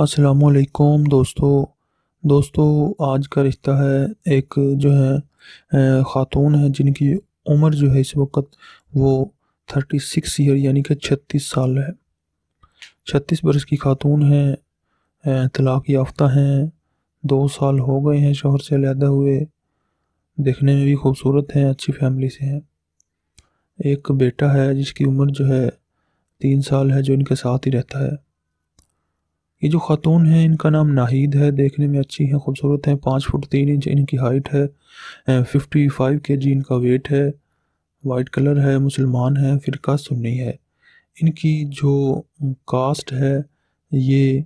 असलकुम दोस्तों। दोस्तों, आज का रिश्ता है एक जो है ख़ातून है, जिनकी उम्र जो है इस वक्त वो थर्टी सिक्स ईयर, यानी कि छत्तीस साल है। छत्तीस बरस की ख़ातून है तलाक़ याफ्ता हैं, दो साल हो गए हैं शोहर से अलहदा हुए, देखने में भी खूबसूरत हैं, अच्छी फैमिली से हैं। एक बेटा है जिसकी उम्र जो है तीन साल है, जो इनके साथ ही रहता है। ये जो ख़ातून है, इनका नाम नाहिद है। देखने में अच्छी हैं, खूबसूरत हैं। पाँच फुट तीन इंच इनकी हाइट है। फिफ्टी फाइव के जी इनका वेट है। वाइट कलर है, मुसलमान है, फ़िरका सुन्नी है। इनकी जो कास्ट है, ये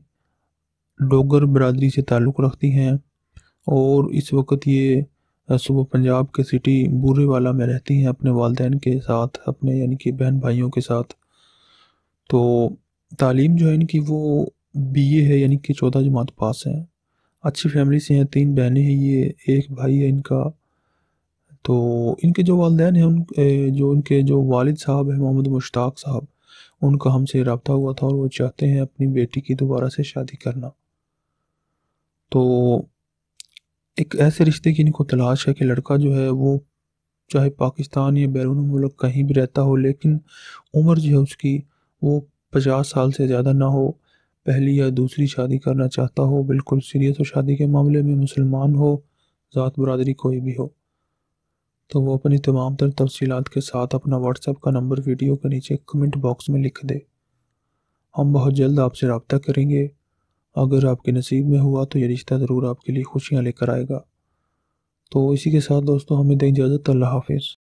डोगर बरदरी से ताल्लुक़ रखती हैं। और इस वक्त ये सुबह पंजाब के सिटी बूरे वाला में रहती हैं अपने वालदेन के साथ, अपने यानी कि बहन भाइयों के साथ। तो तालीम जो है इनकी वो बीए है, यानी कि चौदह जमात पास हैं। अच्छी फैमिली से हैं, तीन बहनें हैं ये, एक भाई है इनका। तो इनके जो वालदेन हैं, उन जो इनके जो वालिद साहब हैं, मोहम्मद मुश्ताक साहब, उनका हमसे रबता हुआ था और वो चाहते हैं अपनी बेटी की दोबारा से शादी करना। तो एक ऐसे रिश्ते की इनको तलाश है कि लड़का जो है, वो चाहे पाकिस्तान या बैरून मुल्क कहीं भी रहता हो, लेकिन उम्र जो है उसकी, वो पचास साल से ज़्यादा ना हो। पहली या दूसरी शादी करना चाहता हो, बिल्कुल सीरियस हो, शादी के मामले में मुसलमान हो, ज़ात बरदरी कोई भी हो। तो वो अपनी तमाम तर तफसीत के साथ अपना व्हाट्सएप का नंबर वीडियो के नीचे कमेंट बॉक्स में लिख दे। हम बहुत जल्द आपसे रबता करेंगे। अगर आपके नसीब में हुआ तो ये रिश्ता ज़रूर आपके लिए खुशियाँ लेकर आएगा। तो इसी के साथ दोस्तों, हमें दें इजाज़त, अल्लाह हाफिज़।